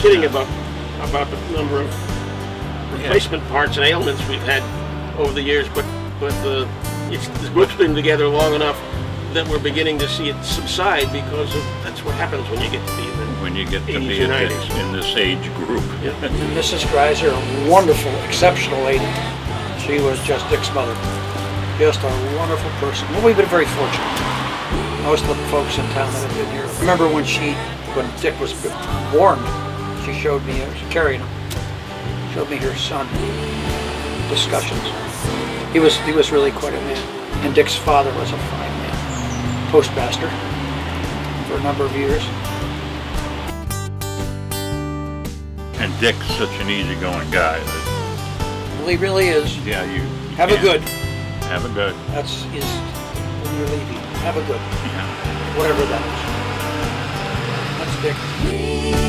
kidding about about the number of replacement parts and ailments we've had over the years, but but uh, it's the group's been together long enough that we're beginning to see it subside because of, that's what happens when you get to be in the When you get to be in 90s. this, in this age group. Yeah. Mrs. Greiser, a wonderful, exceptional lady. She was just Dick's mother. Just a wonderful person. Well, we've been very fortunate. Most of the folks in town that have been here. Remember when she, when Dick was born, she showed me, she was carrying him, showed me her son. Discussions. He was, he was really quite a man. And Dick's father was a fine man. Postmaster for a number of years. And Dick's such an easygoing guy that, Well, he really is. yeah, you. you Have a can't- good. Have a good. That's his, when you're leaving. Have a good, Yeah. whatever that is. That's Dick.